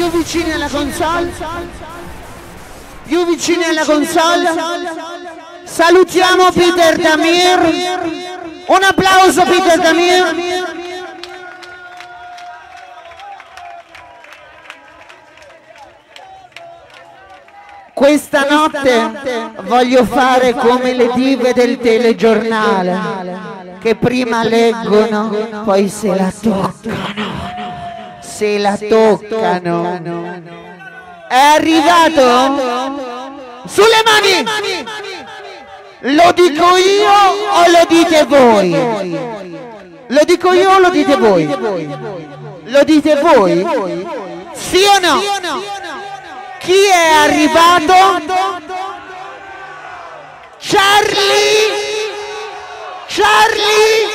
più vicini alla console, più vicini alla console, salutiamo Peter Damir, un applauso Peter Damir. Questa notte voglio fare come le dive del telegiornale, che prima leggono, poi se la toccano, se la toccano. È arrivato? Sulle mani! Lo dico io o lo dite voi? Lo dico io o lo dite voi? Lo dite voi? Sì o no? Chi è arrivato? Charlie! Charlie!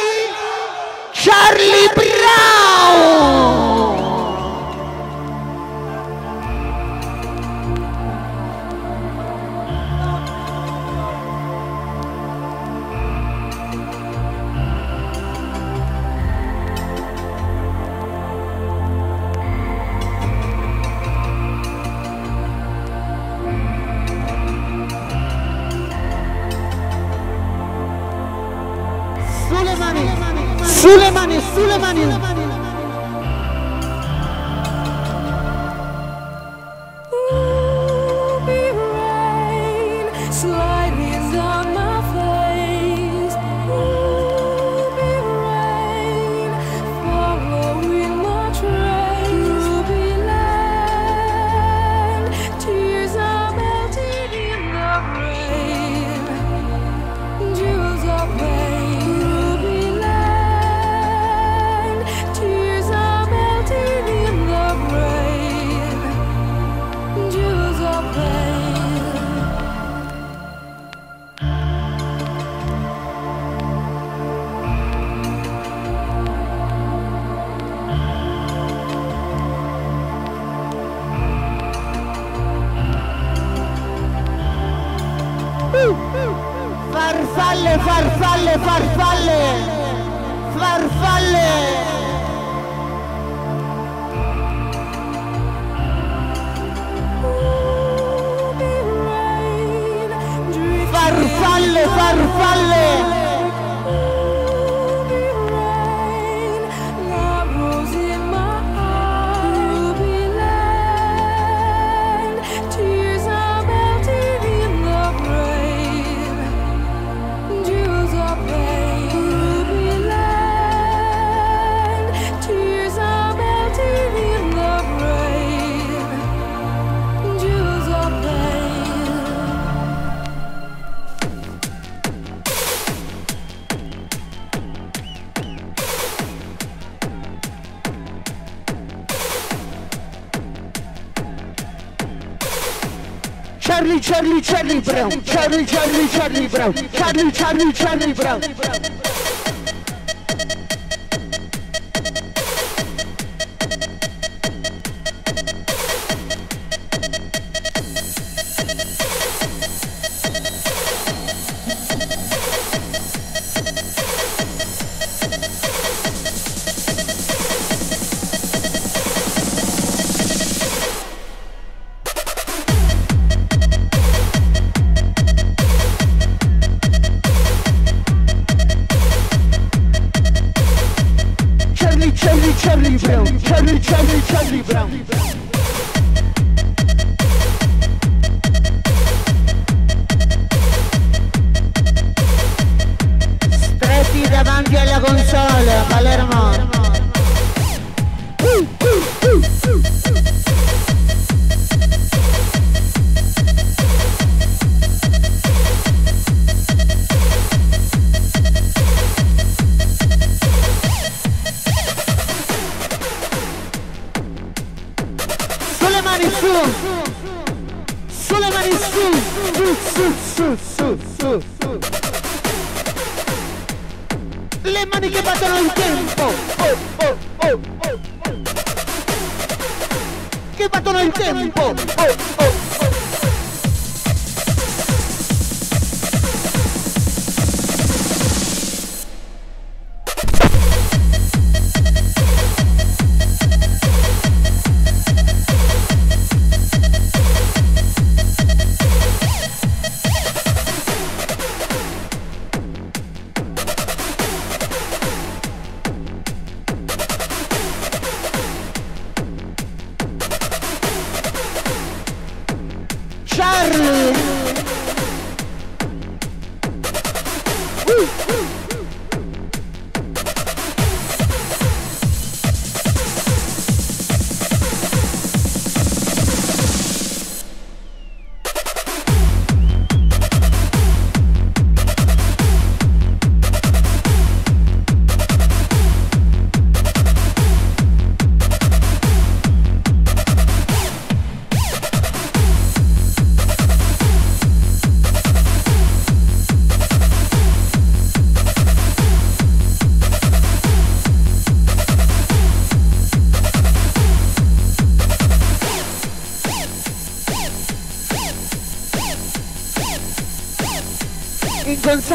Charlie Brown! Charlie, Brown! Charlie, Charlie, Charlie Brown! Charlie, Charlie, Charlie Brown!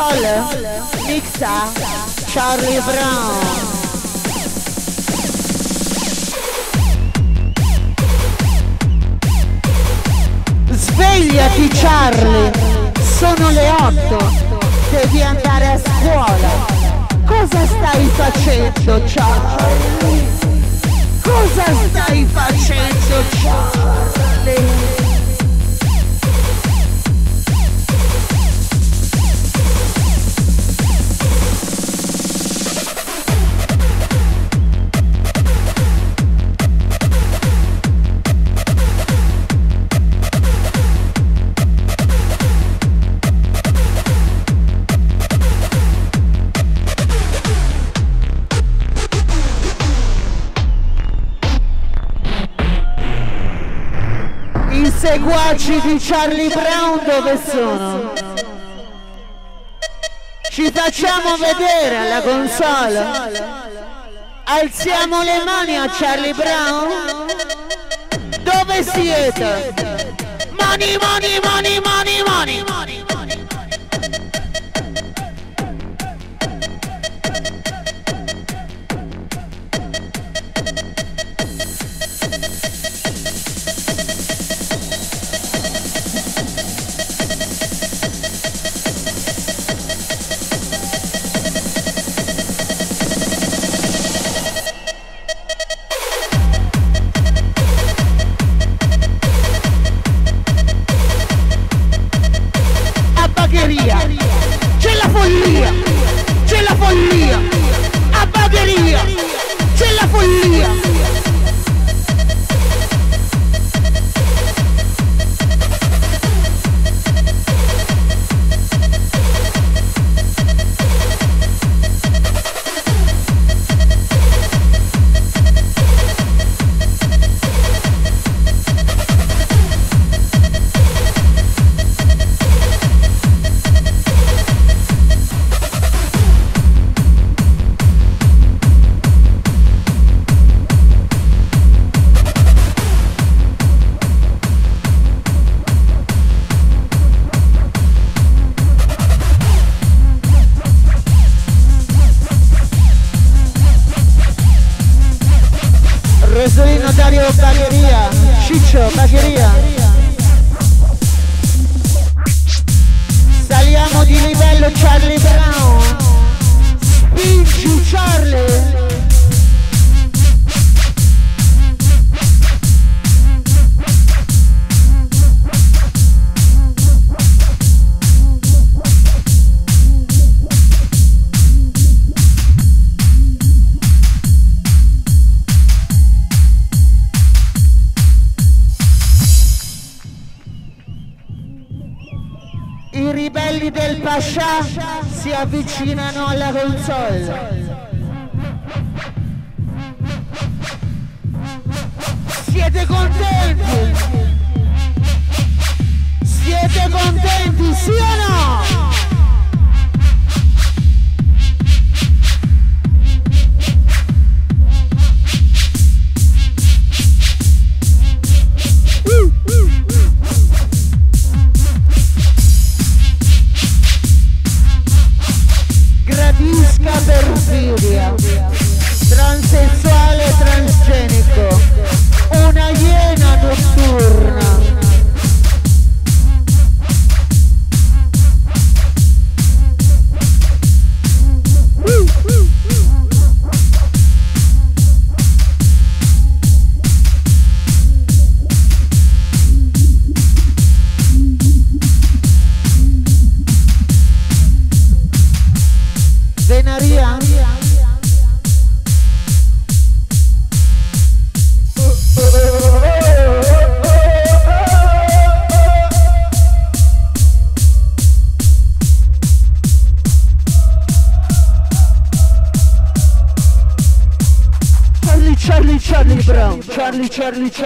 Console mixa Charlie Brown. Svegliati Charlie, sono le otto, devi andare a scuola. Cosa stai facendo Charlie? Cosa stai facendo Charlie? Seguaci di Charlie Brown dove sono? Ci facciamo vedere alla console? Alziamo le mani a Charlie Brown? Dove siete? Mani, mani, mani, mani, mani,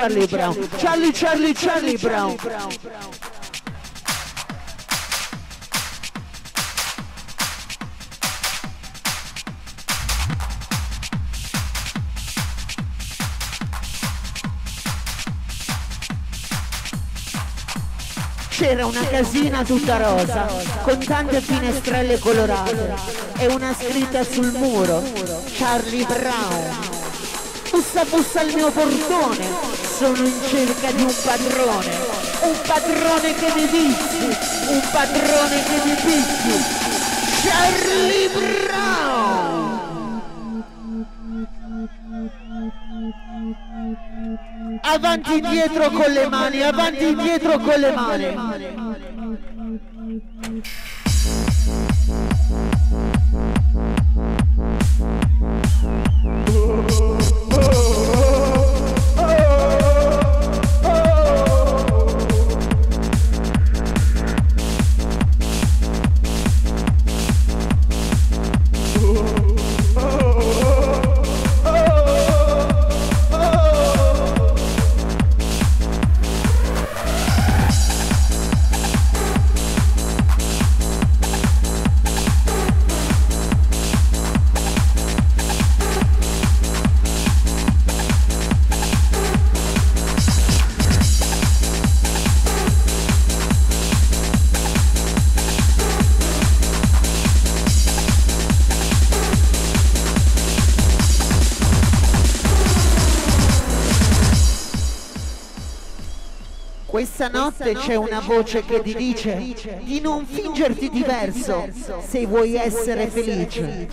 Charlie Brown. Charlie Charlie Charlie Brown. C'era una casina tutta rosa, con tante finestrelle colorate e una scritta sul muro, Charlie Brown. Bussa bussa al mio portone, sono in cerca di un padrone, un padrone che mi vizi, un padrone che mi picchi, Charlie Brown! Avanti e indietro con le mani, avanti e indietro con le mani. Questa notte c'è una voce che ti dice di non fingerti diverso se vuoi essere felice.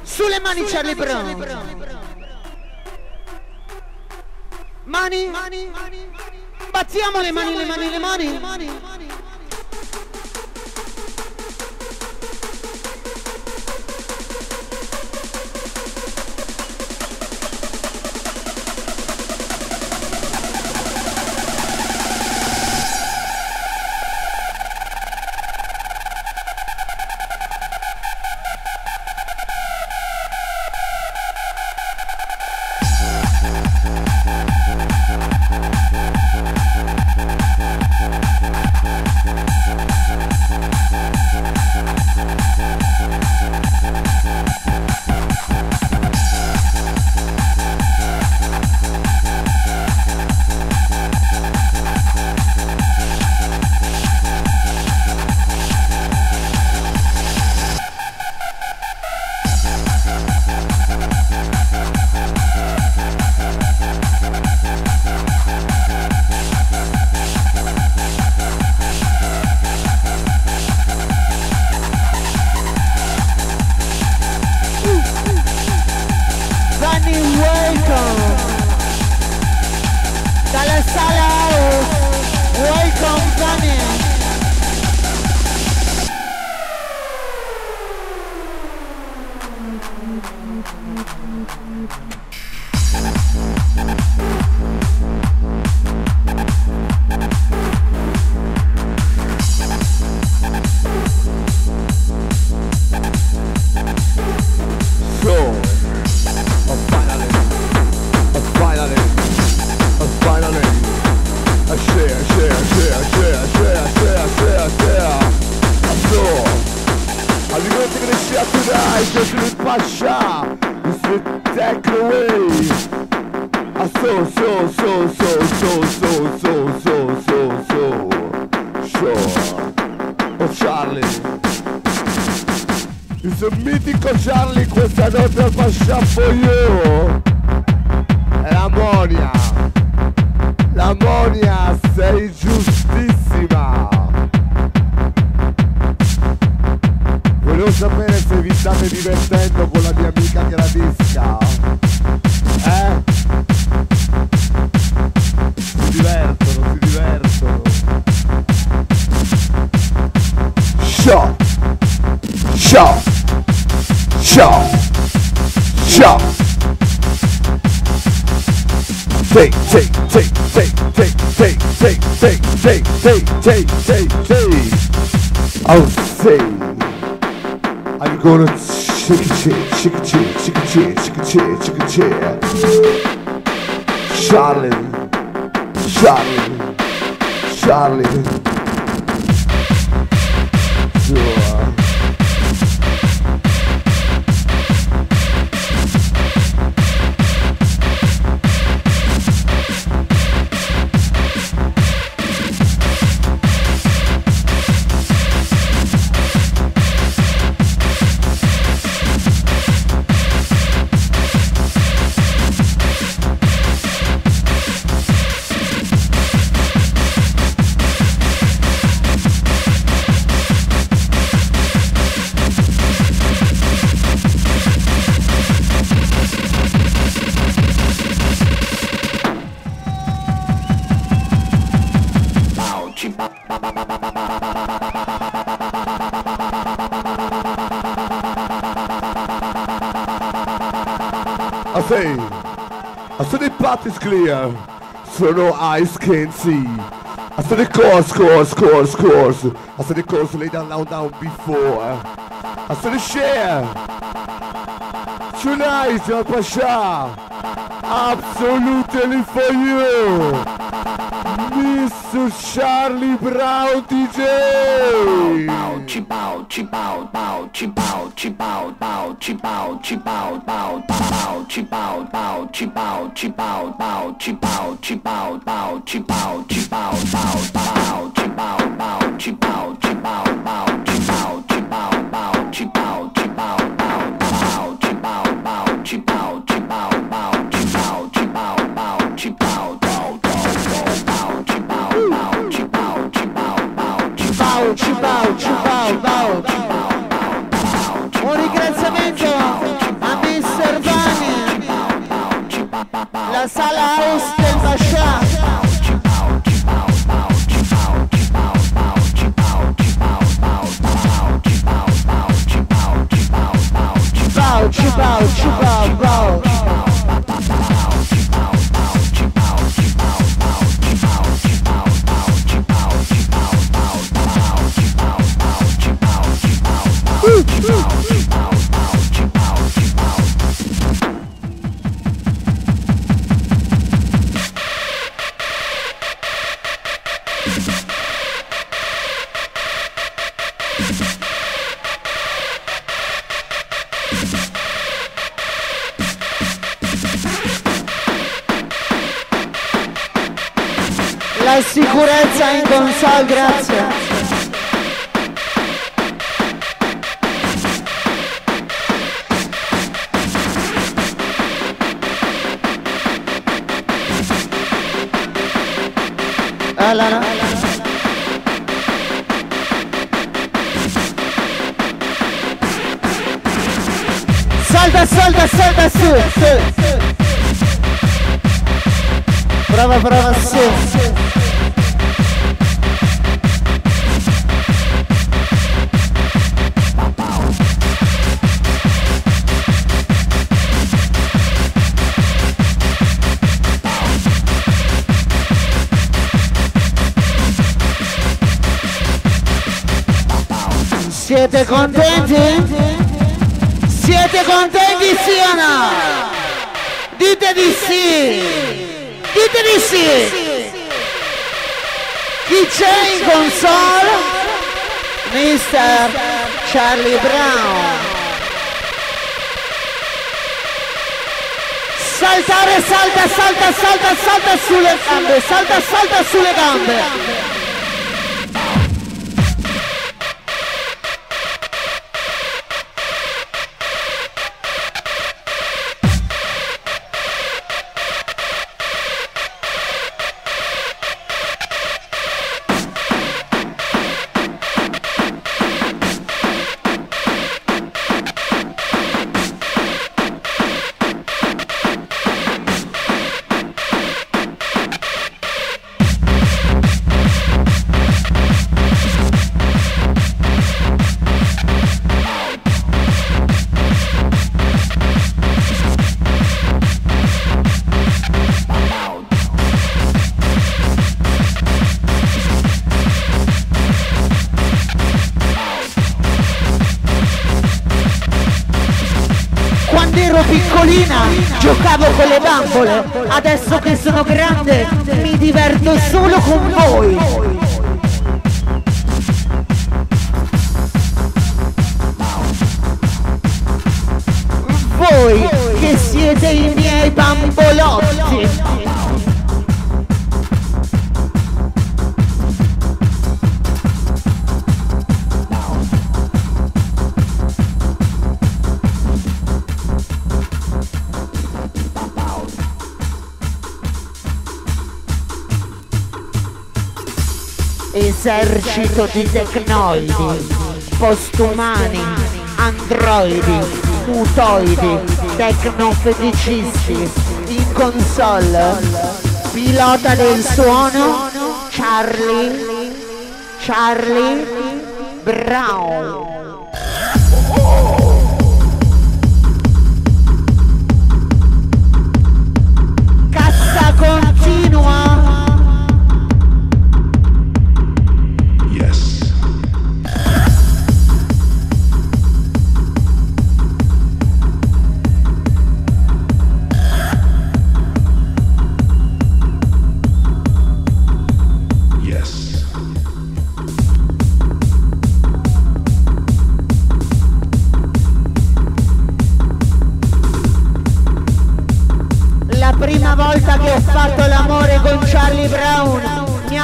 Sulle mani Charlie Brown. Mani, battiamo le mani, le mani, le mani. Al Pasha for you l'ammonia L'ammonia sei giustissima. Volevo sapere se vi state divertendo con la mia amica Gradisca Eh? Si divertono, si divertono. Show. Show. Show Show Take, take, take, take, take, take, take, take, take, take, take, take, take I'll say you gonna shake a chair, shake a chair, shake a chair, shake a chair, shake a chair Charlie Charlie Charlie Sure clear, so no eyes can see. I say the course, course, course, course. I say the course lay down, down, down before. I say the share. Tonight, El Pasha, absolutely for you. Mr. Charlie Brown DJ. chi bao chi bao bao chi bao chi bao bao chi bao chi bao 去抱抱去抱去抱抱去抱去抱抱去抱去抱抱 consagrados. Salta, salta sulle gambe. Bambole, adesso che sono grande mi diverto solo con voi. Esercito di tecnoidi, postumani, androidi, mutoidi, tecnofeticisti, in console, pilota del suono, Charlie, Charlie Brown.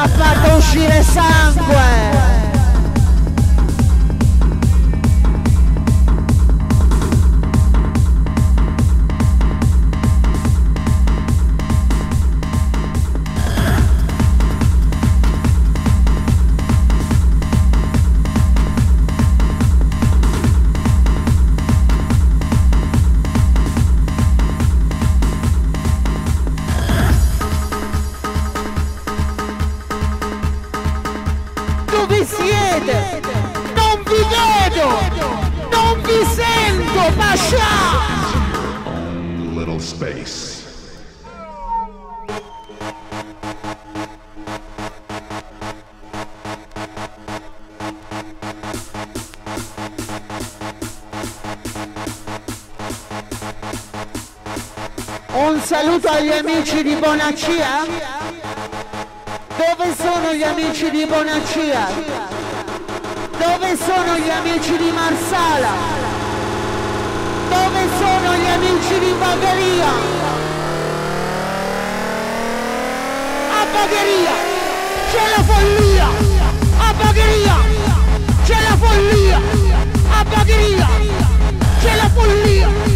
Fatto uscire sangue. Bonaccia. Dove sono gli amici di Bonaccia? Dove sono gli amici di Marsala? Dove sono gli amici di Bagheria? A Bagheria c'è la follia! A Bagheria c'è la follia! A Bagheria c'è la follia!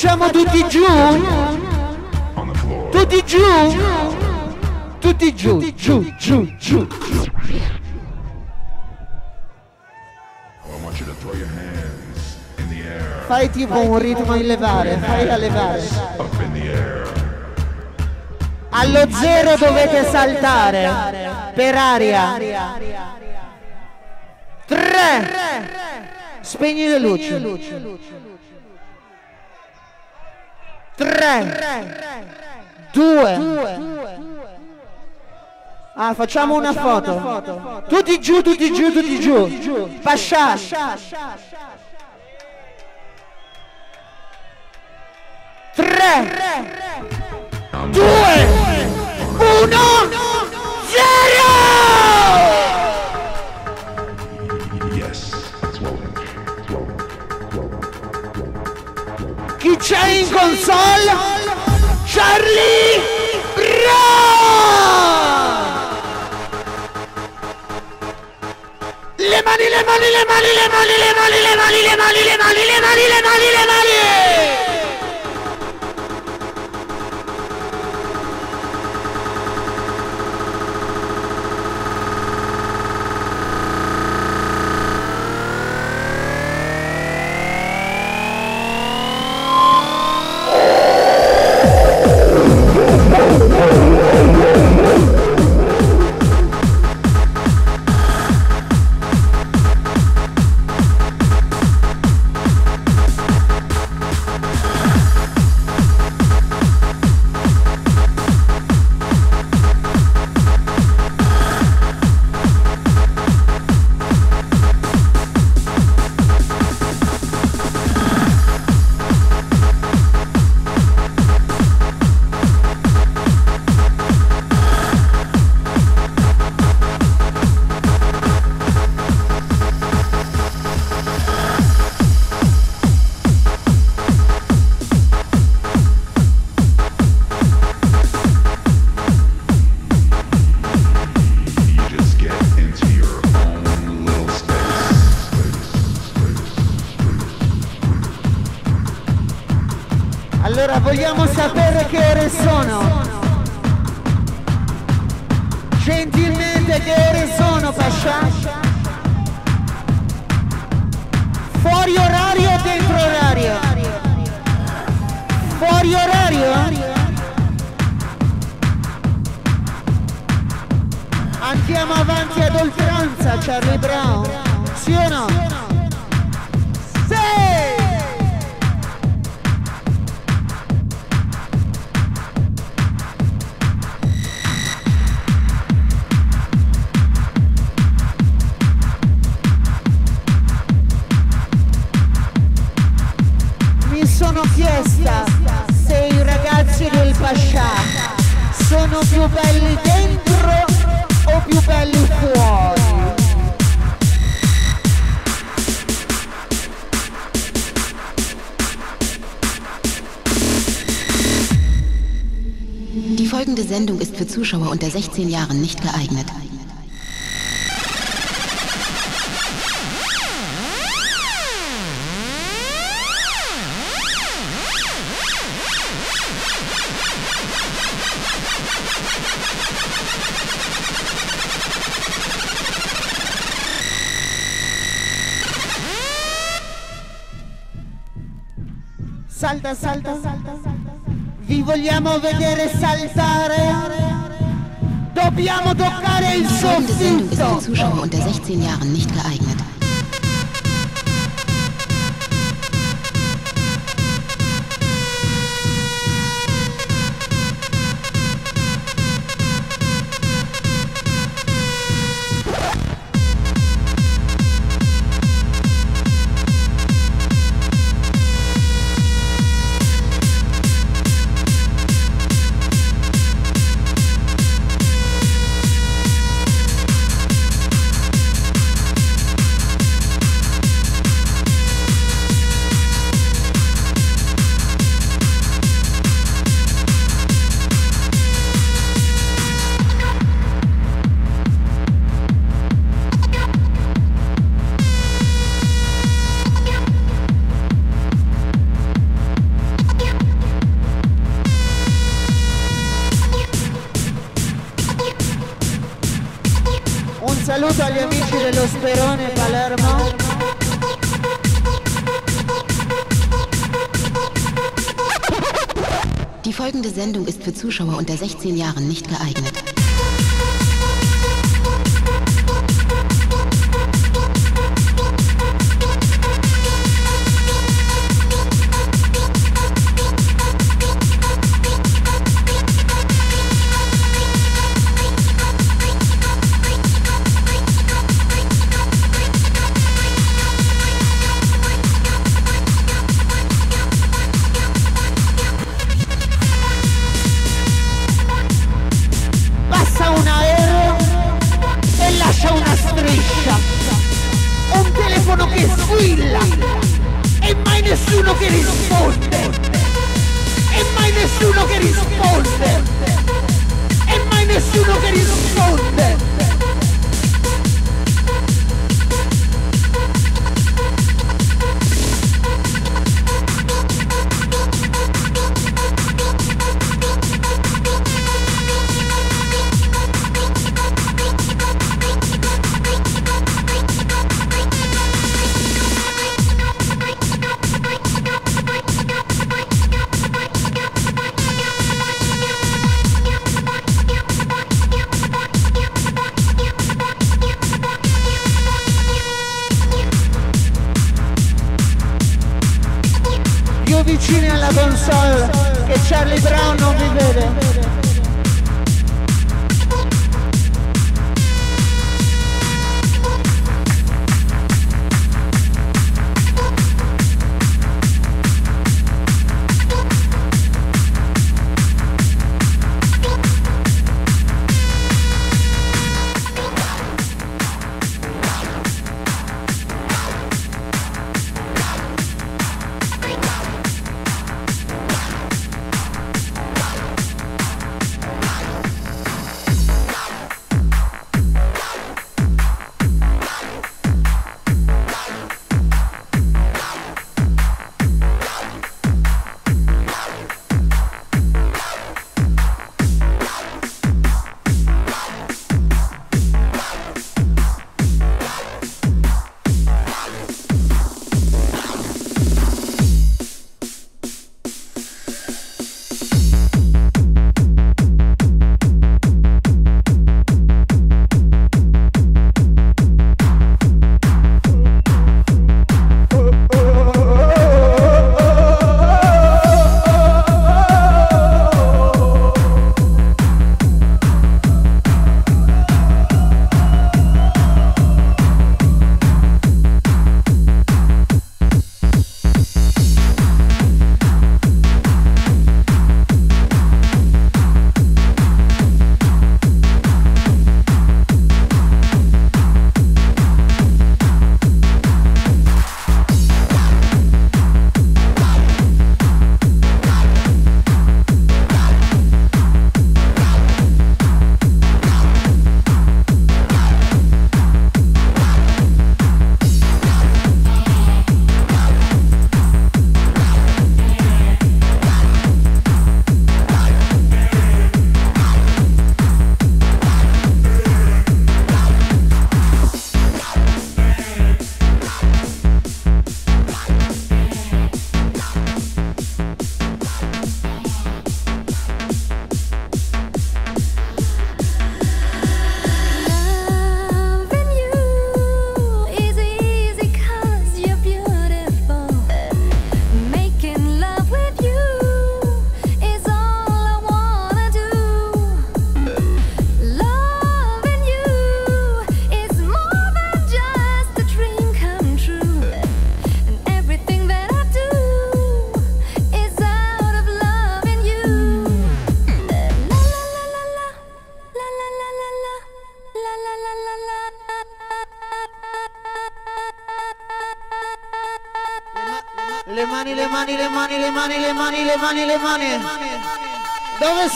Facciamo tutti giù? Tutti giù? Tutti giù, giù, giù, giù. Fai tipo un ritmo in levare, fai a levare. Allo zero dovete saltare. Per aria. Tre. Spegni le luci. Tre. Due. Ah, facciamo una foto. Tutti giù, tutti giù, tutti giù. Pascià. Tre. Due. Uno. Zero. C'è in console? Charlie Brown! Le mani, le mani, le mani, le mani, le mani, le mani, le mani, le mani, le mani, le mani, le mani! Vogliamo sapere che ore sono? Gentilmente che ore sono, Pascià? Fuori orario o dentro orario? Fuori orario? Andiamo avanti ad oltranza, Charlie Brown. Sì o no? Für Zuschauer unter 16 Jahren nicht geeignet. Salta, salta, salta. Vi vogliamo vedere saltare? Dobbiamo toccare il Die folgende Sendung ist für soffitto. Zuschauer unter 16 Jahren nicht geeignet. Für Zuschauer unter 16 Jahren nicht geeignet.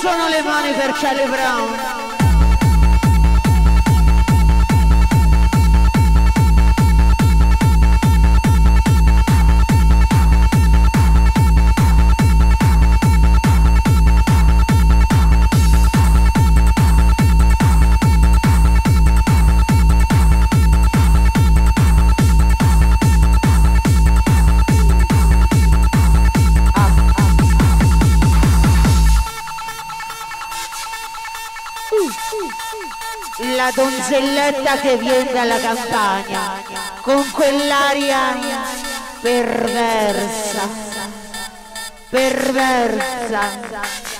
sono le mani per Charlie Brown? diretta che viene dalla campagna con quell'aria perversa perversa.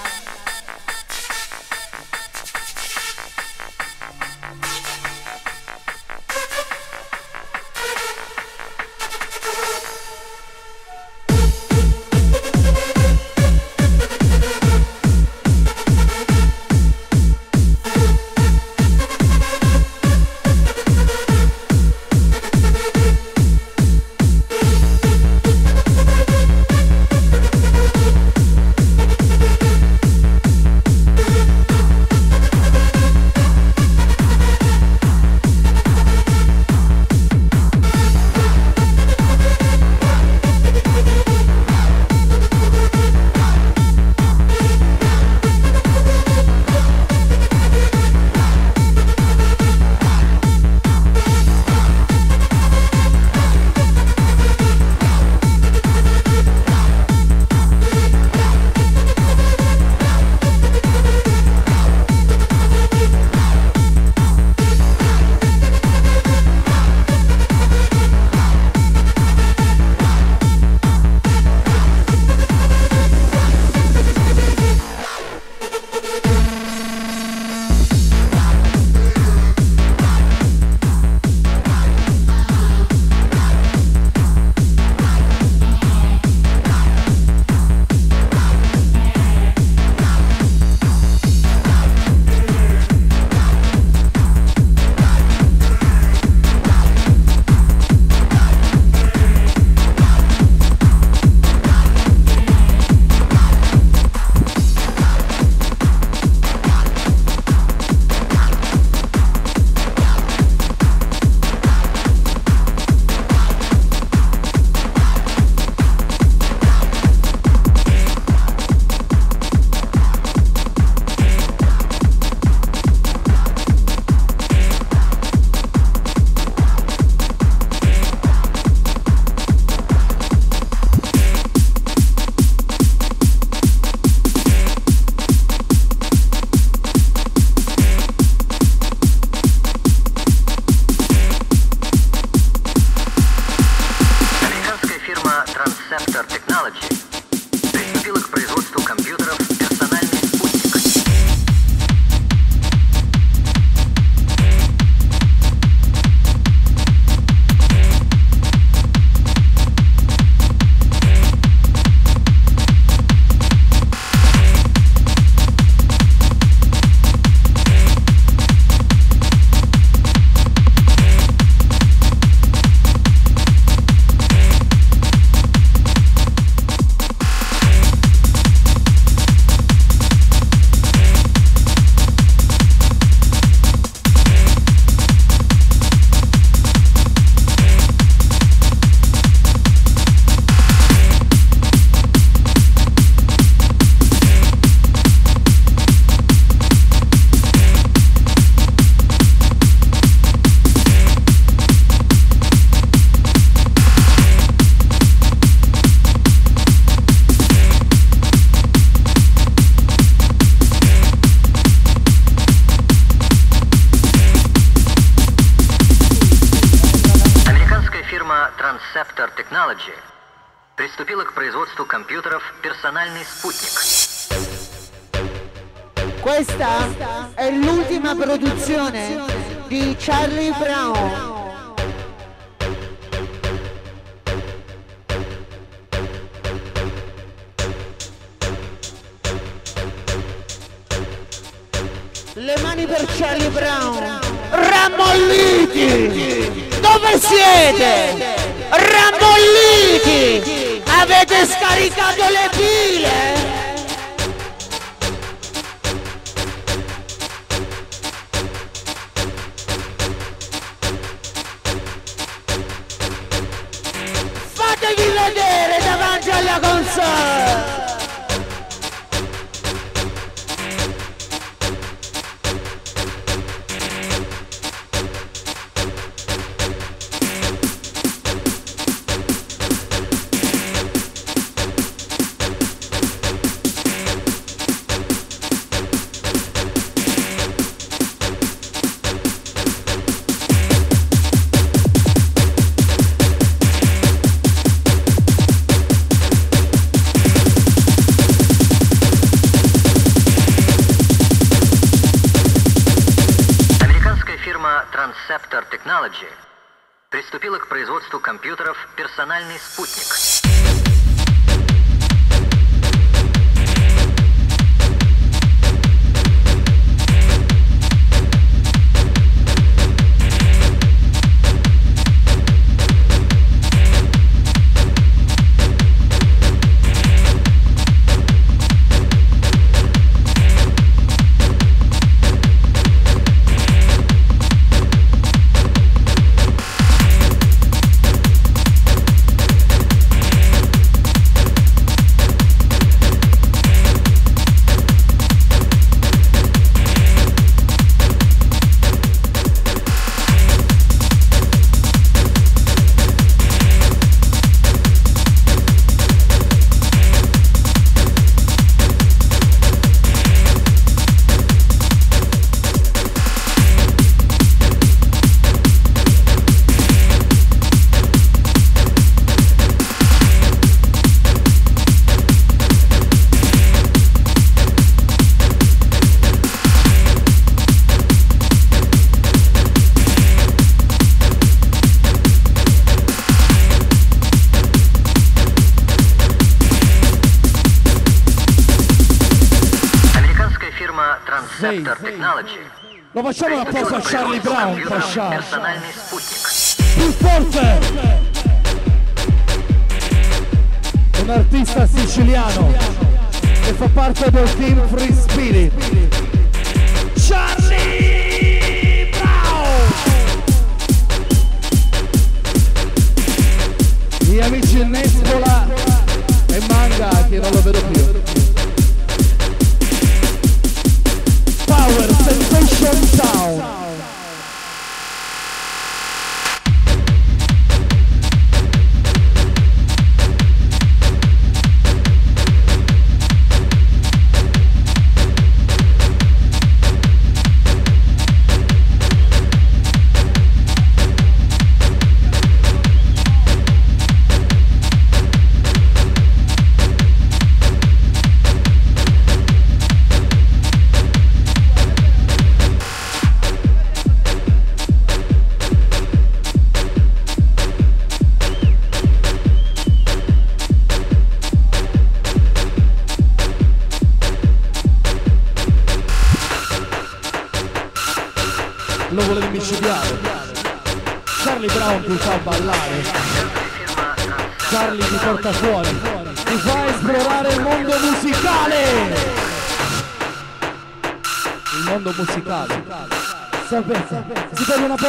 Компьютеров «Персональный спутник». Ma facciamo un applauso a Charlie Brown, Pasciano. Più forte! Un artista siciliano che fa parte del team Free Spirit.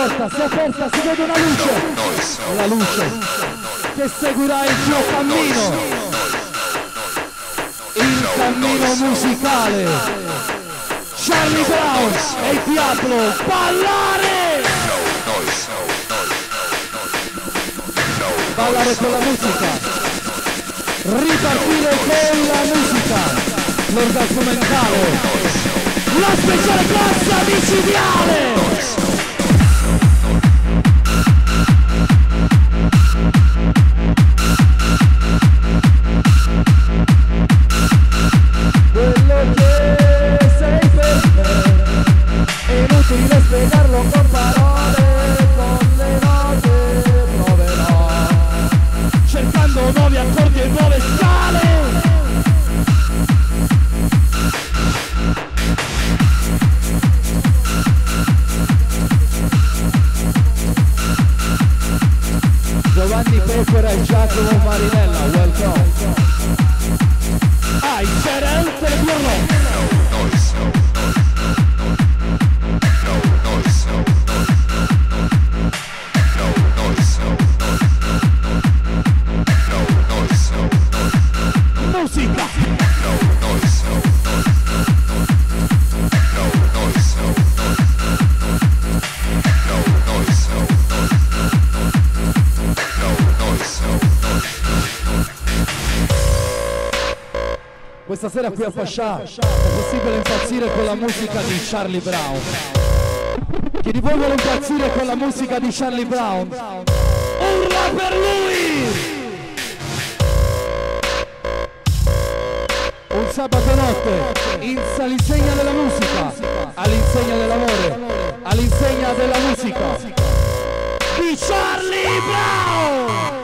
Porta, si è aperta, si vede una luce. La luce che seguirà il tuo cammino. Il cammino musicale. Charlie Brown e il Diablo ballare! Ballare con la musica, ripartire con la musica, l'orgasmo mentale, la speciale classe micidiale! Questa sera qui a Fascià è possibile impazzire con la musica di Charlie Brown. Chi di voi vuole impazzire con la musica di Charlie Brown? Urla per lui! Un sabato notte in- all'insegna della musica, all'insegna dell'amore, all'insegna della musica di Charlie Brown!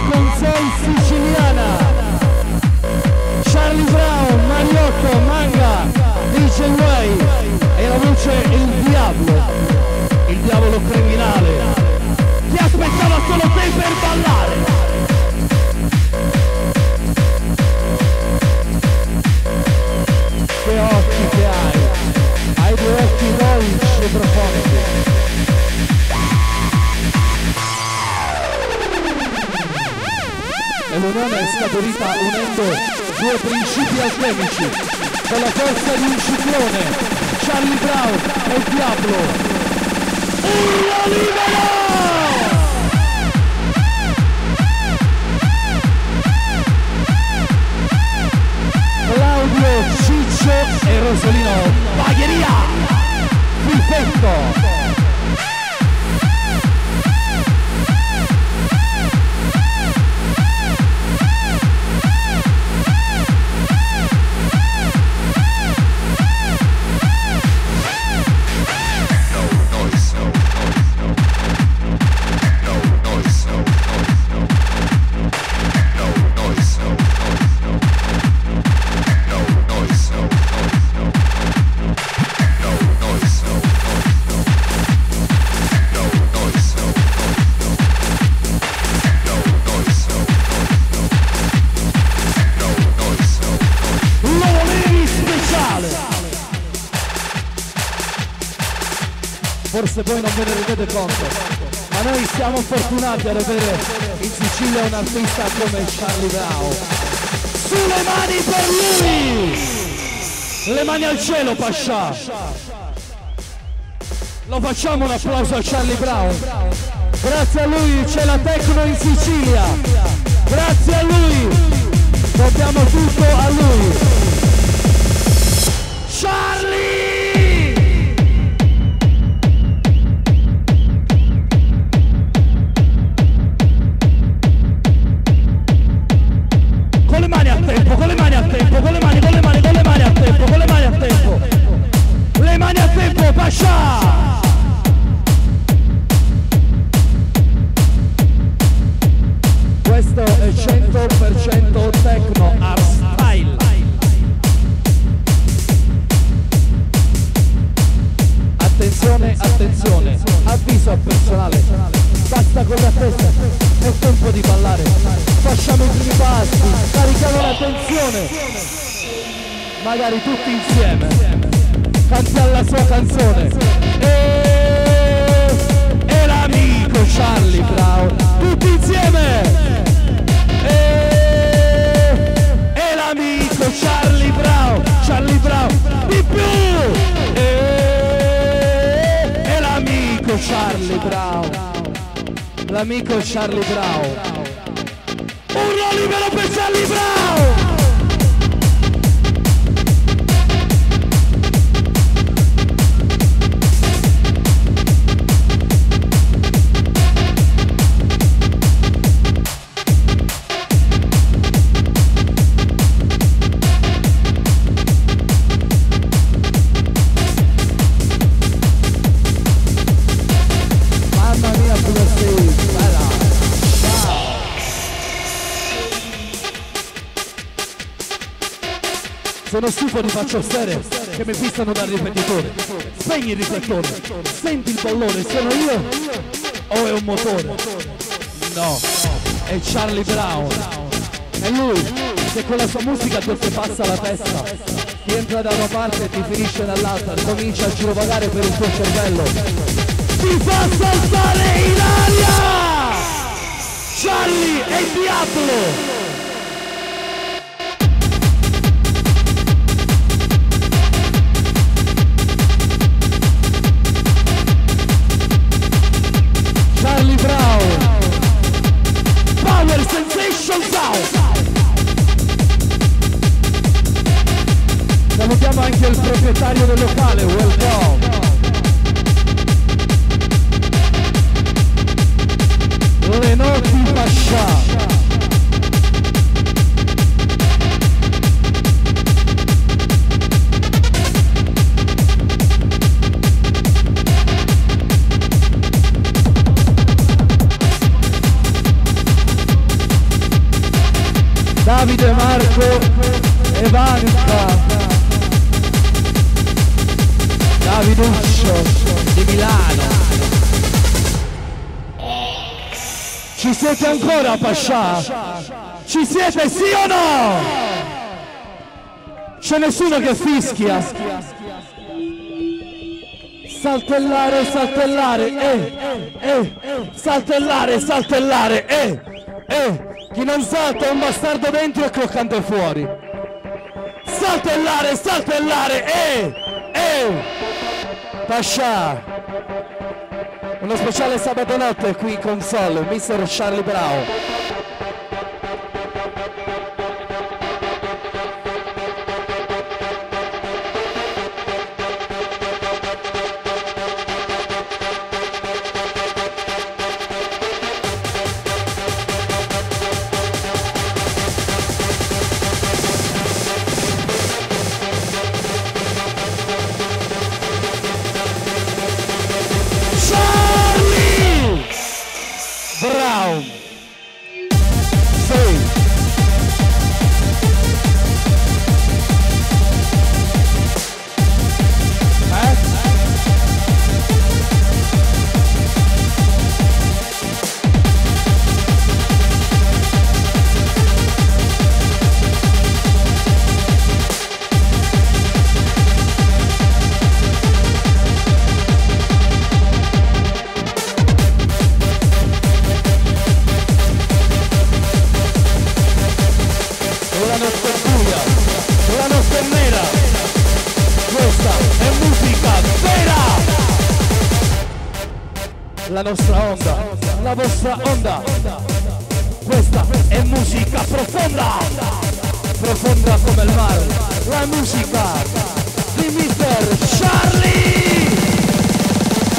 La console siciliana, Charlie Brown, Mariotto, Manga, DJ Way e la voce Il Diavolo, il diavolo criminale, che aspettava solo te per ballare. Che occhi che hai, hai due occhi dolci e profondi. E l'unione è scaturita unendo due principi alchemici, con la forza di un ciclone, Charlie Brown e il Diablo. Urlo libero! Claudio, Ciccio e Rosolino Bagheria! Perfetto! Forse voi non ve ne rendete conto, ma noi siamo fortunati ad avere in Sicilia un artista come Charlie Brown. Sulle mani per lui! Le mani al cielo, Pascià! Lo facciamo un applauso a Charlie Brown. Grazie a lui c'è la Tecno in Sicilia. Faccio serie che mi fissano dal ripetitore. Spegni il riflettore, senti il bollore, sono io o è un motore? No, è Charlie Brown. È lui che con la sua musica ti oltrepassa la testa. Ti entra da una parte e ti finisce dall'altra, comincia a girovagare per il tuo cervello. Ti fa saltare in aria! Charlie è il diavolo! Sensation Sound Salutiamo anche il proprietario del locale, welcome. Lenotti Pascià siete ancora Pascià? Ci siete sì o no? C'è nessuno che fischia Saltellare, saltellare, eh, eh, saltellare, saltellare, eh, eh. Chi non salta è un bastardo dentro e croccante fuori. Saltellare, saltellare, eh, eh. Pascià. Uno speciale sabato notte qui con Sol, Mr. Charlie Brown. Vostra onda, questa è musica profonda, profonda come il mare, la musica di Mr. Charlie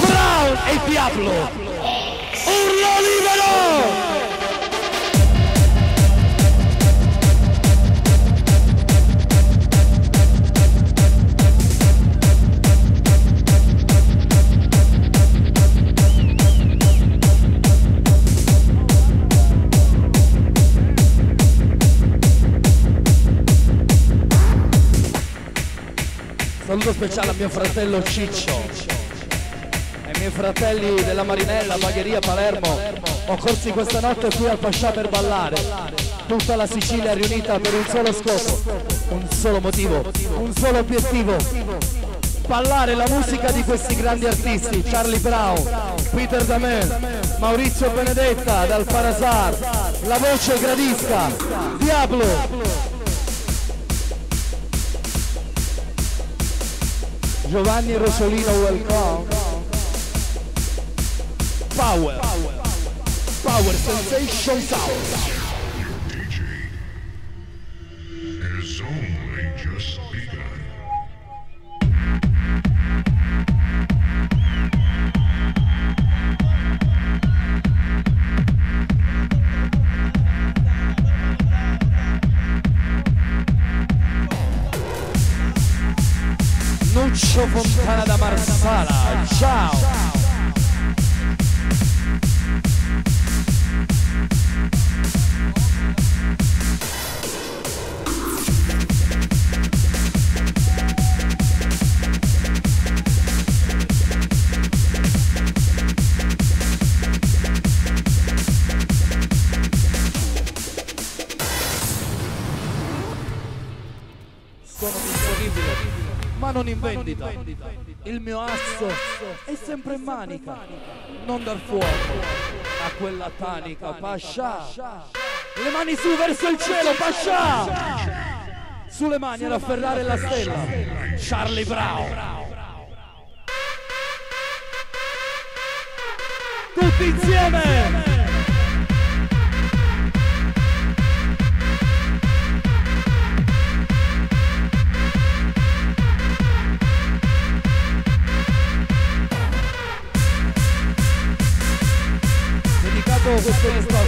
Brown e Diablo, urlo libero! Saluto speciale a mio fratello Ciccio e ai miei fratelli della Marinella, Bagheria, Palermo. Ho corsi questa notte qui al Pascià per ballare. Tutta la Sicilia riunita per un solo scopo, un solo motivo, un solo obiettivo. Ballare la musica di questi grandi artisti, Charlie Brown, Peter Damen, Maurizio Benedetta dal Parasar, la voce gradisca, Diablo, Giovanni Rosolino, welcome. Power. Power Sensation Sound. Sempre in manica. Non dar fuoco a quella tanica, Pascià. Le mani su verso il cielo, Pascià. Sulle mani ad afferrare la stella. Charlie Brown. Tutti insieme! things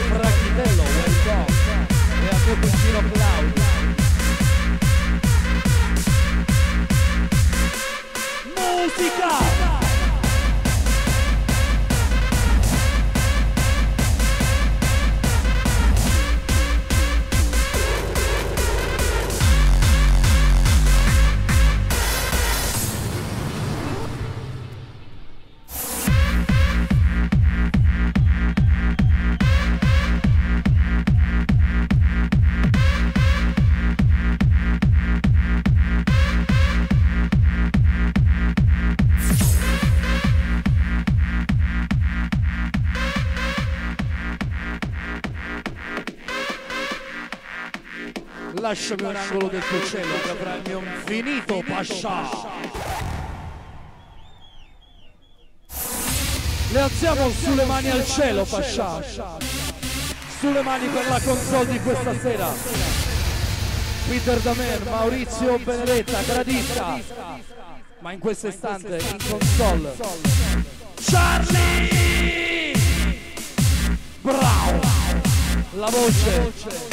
Lasciami un angolo del tuo cielo che avrà il mio infinito pascià. Le alziamo sulle mani al cielo, pascià. Sulle mani per la console di questa sera. Peter Damer, Maurizio Benedetta, gradista. Ma in questo istante in console. Charlie! Brown! La voce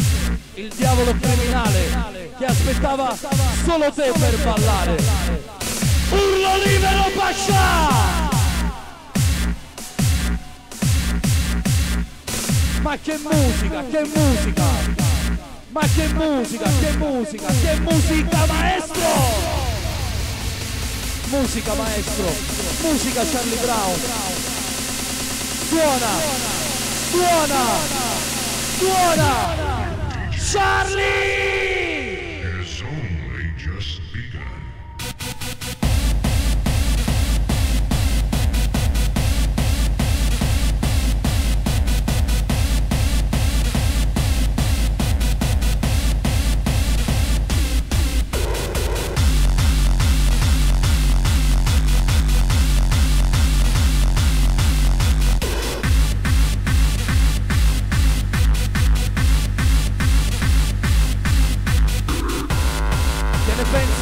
il diavolo criminale che aspettava solo te per ballare. Urlo libero Pascià! Ma che musica, che musica! Ma che musica, che musica, che musica maestro! Musica maestro, musica Charlie Brown. Suona, suona, suona! Charlie!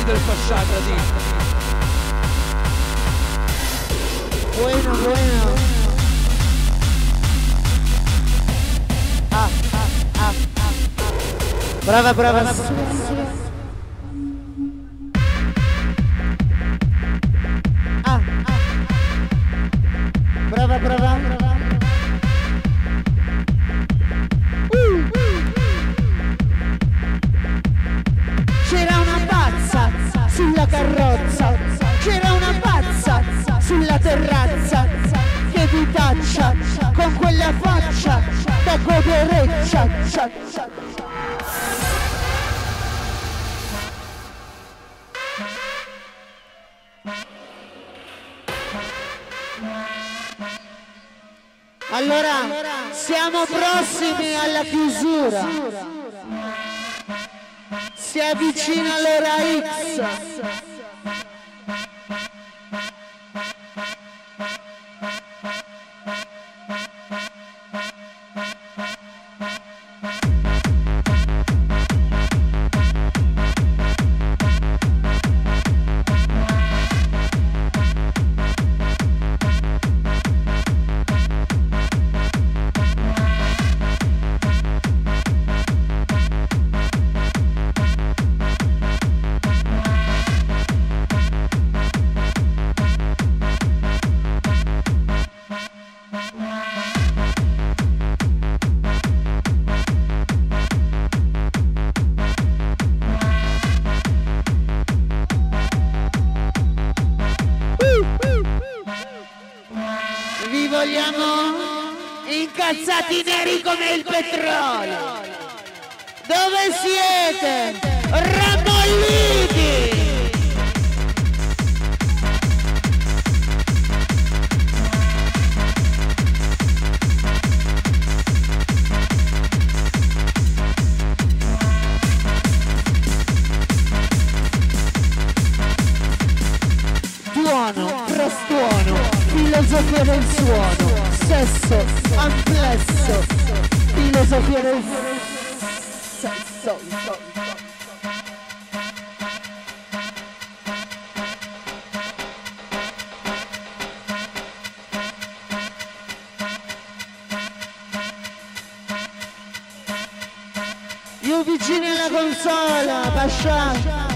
Del fasciata di? Bueno, bueno. Ah, ah, ah, ah. Brava, brava. Ah, godereccia. cia, cia. Allora, siamo prossimi alla chiusura. Si avvicina l'ora X. come il petrolio. Sesso. Io vicino alla consola, Pascià.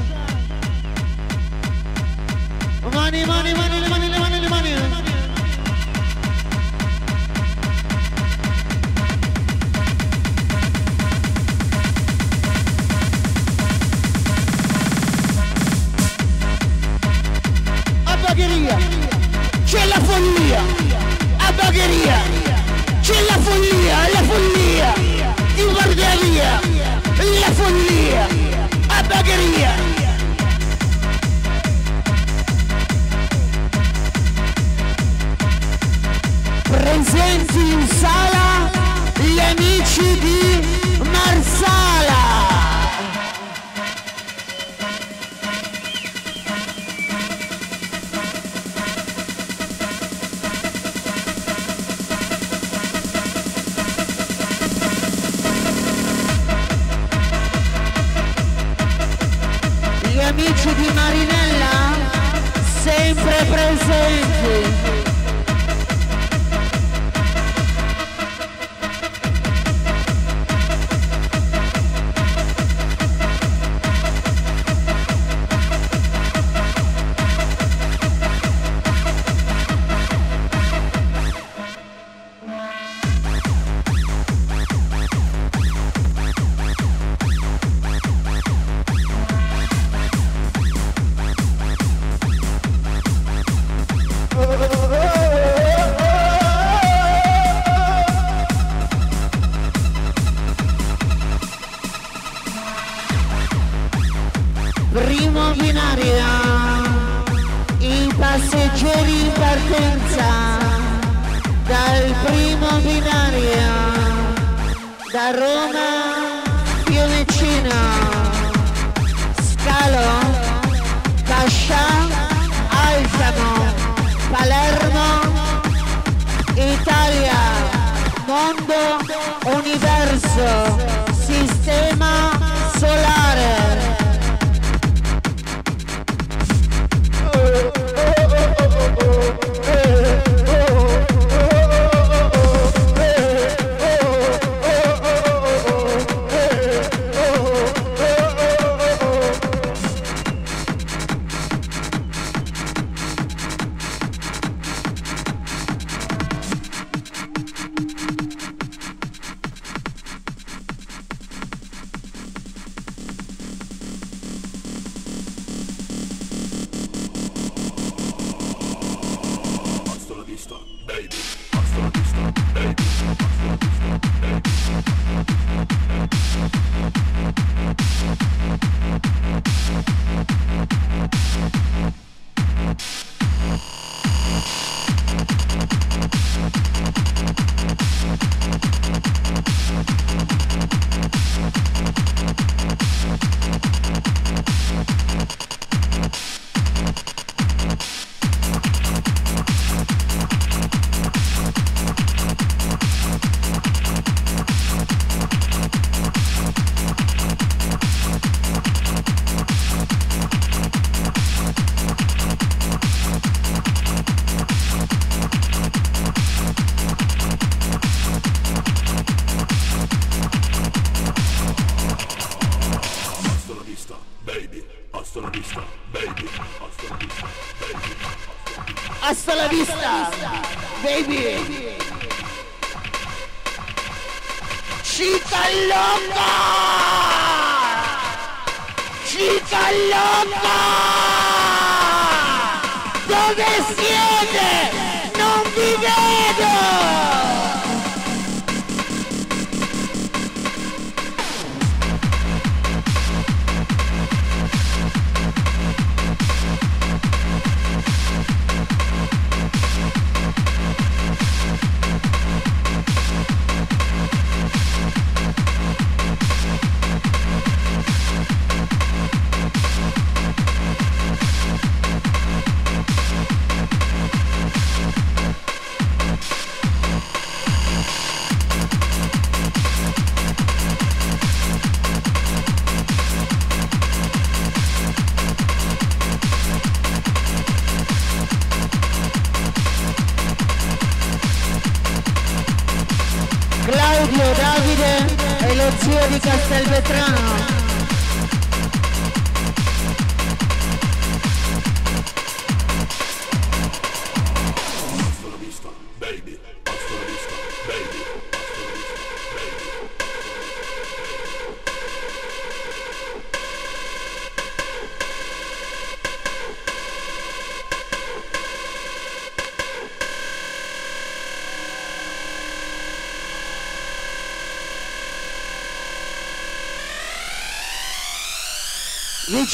Davide e lo zio di Castelvetrano.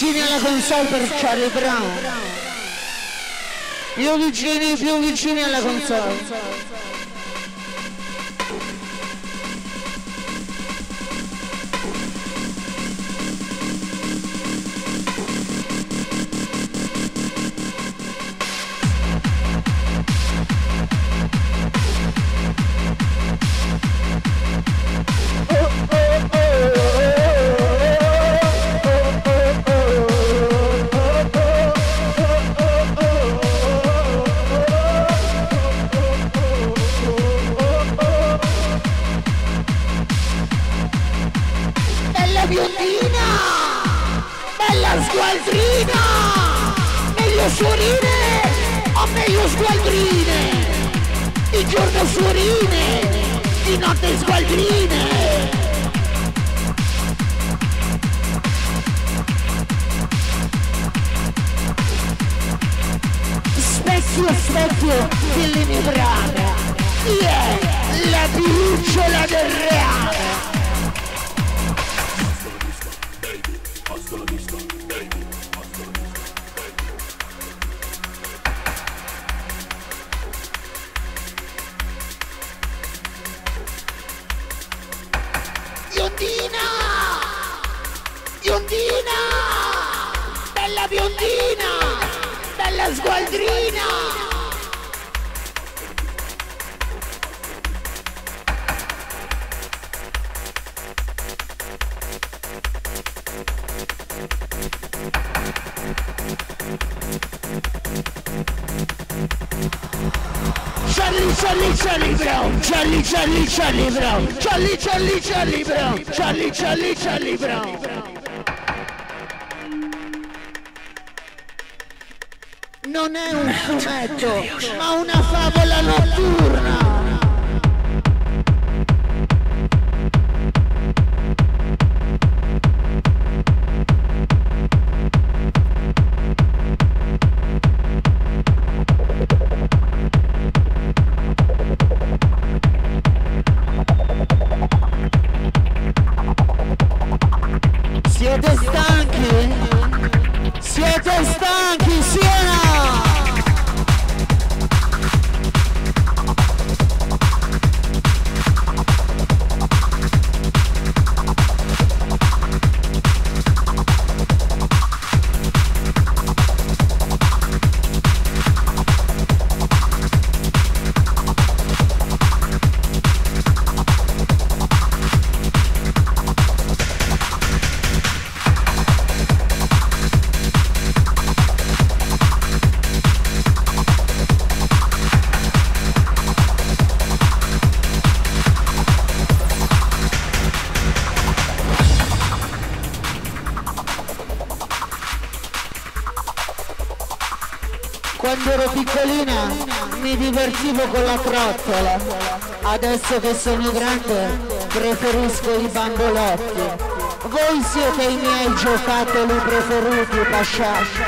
Vicini alla console per Charlie Brown. Più vicini, più vicini alla console. Charlie, Charlie, Brown, Charlie, Charlie, Charlie Brown, Charlie, Charlie, Charlie Brown, Charlie, Charlie, Charlie Brown. Non è un fumetto, ma una favola notturna. Divertivo con la trottola. Adesso che sono grande preferisco i bambolotti. Voi siete i miei giocattoli preferiti, Pascià.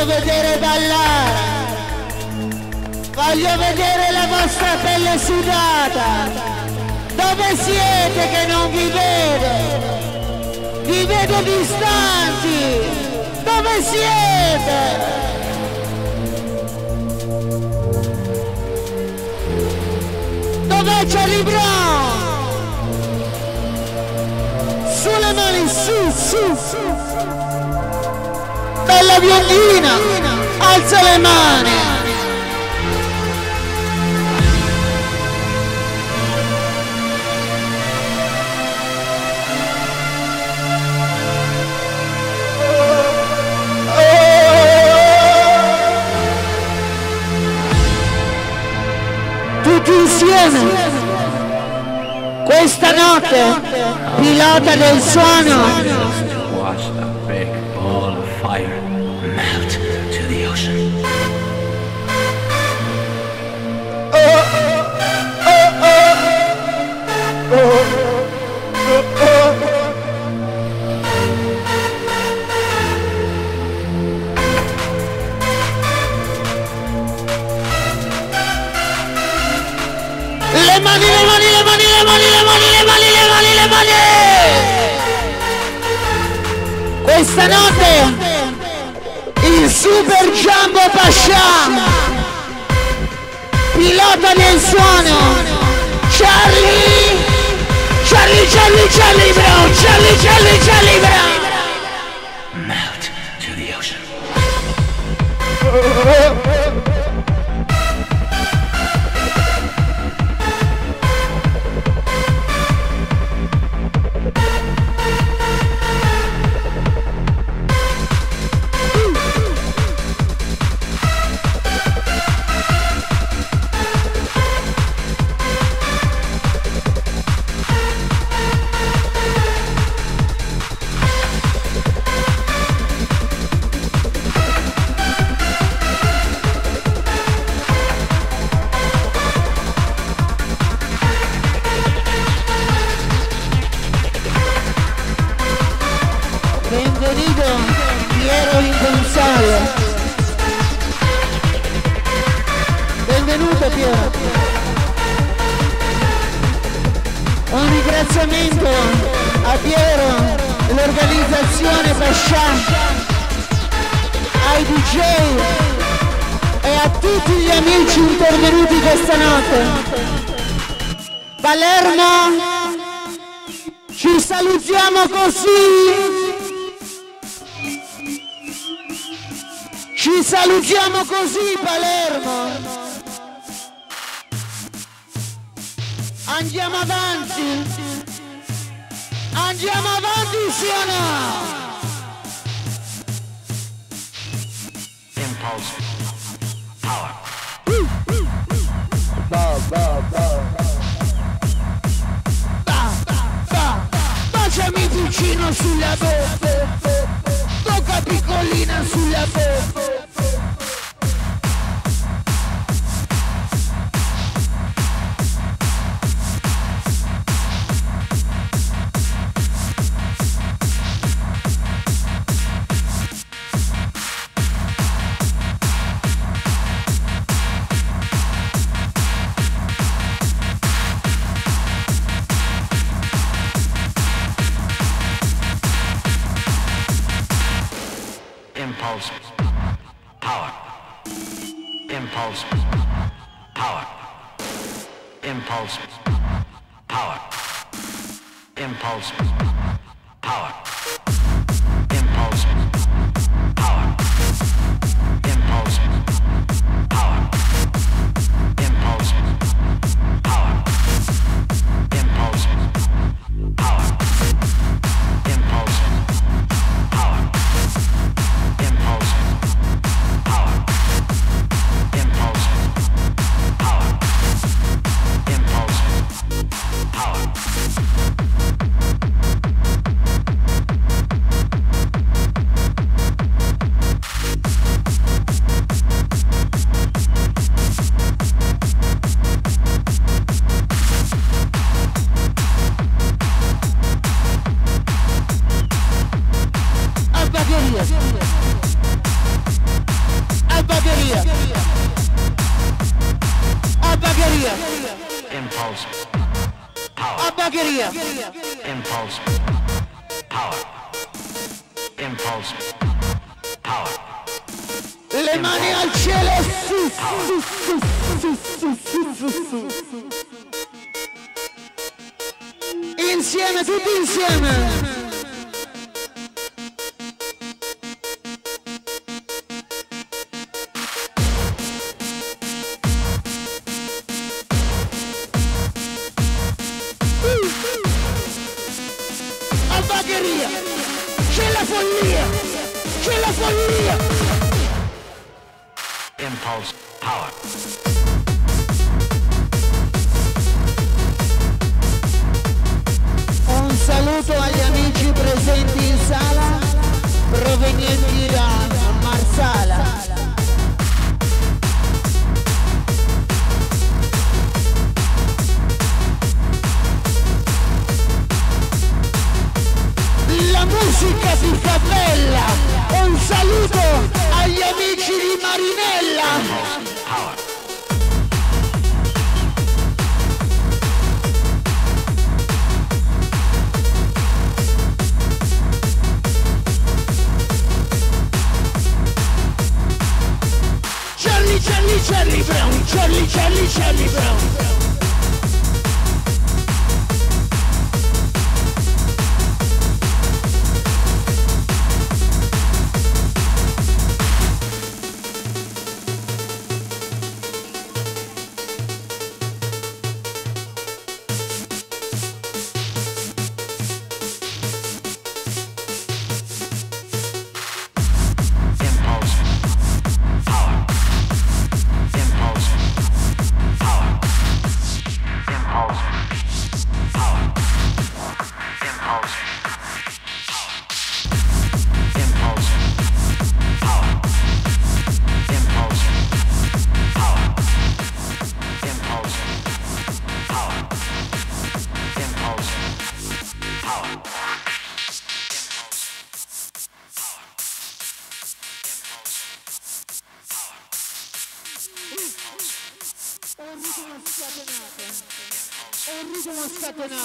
Voglio vedere ballare. Voglio vedere la vostra pelle sudata. Dove siete che non vi vedo? Vi vedo distanti. Dove siete? Dov'è Charlie Brown? Sulle mani, su, su, su. Bella biondina, alza le mani. Tutti insieme. Questa notte, pilota del suono, le mani, le mani, le mani, le mani, le mani. Questa notte il Super Jumbo Pascià, pilota del suono, Charlie, Charlie, Charlie, Charlie Brown, Charlie, Charlie, Charlie Brown. Siamo così Palermo! Andiamo avanti! Andiamo avanti, Siena! Impulse. Power. Bow, bow, bow. Baciami vicino sulla bocca, bocca piccolina sulla bocca.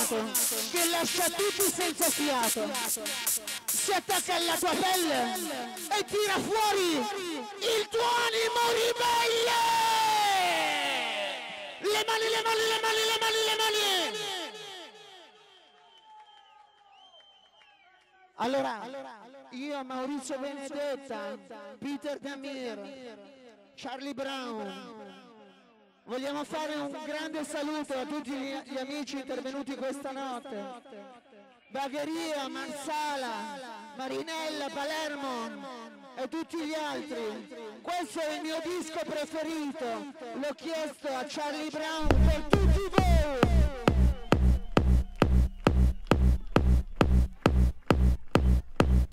Scatenato che lascia tutti senza fiato. Si attacca alla tua pelle e tira fuori il tuo animo ribelle. Le mani, le mani, le mani, le mani, le mani. Allora, io Maurizio Benedetta, Peter Damir, Charlie Brown, Vogliamo fare un grande saluto a tutti gli, amici intervenuti questa notte. Bagheria, Marsala, Marinella, Palermo e tutti gli altri. Questo è il mio disco preferito. L'ho chiesto a Charlie Brown per tutti voi.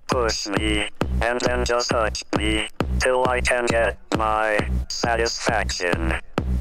Push me, and then just touch me, till I can get my satisfaction.